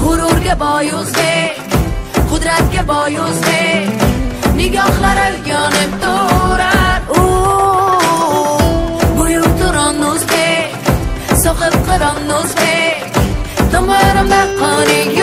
g'ururga boy o'zbek qudratga boy o'zbek nigohlari yonib turar. U buyuk turon o'zbek sohib qiron o'zbek tomirimda qoniga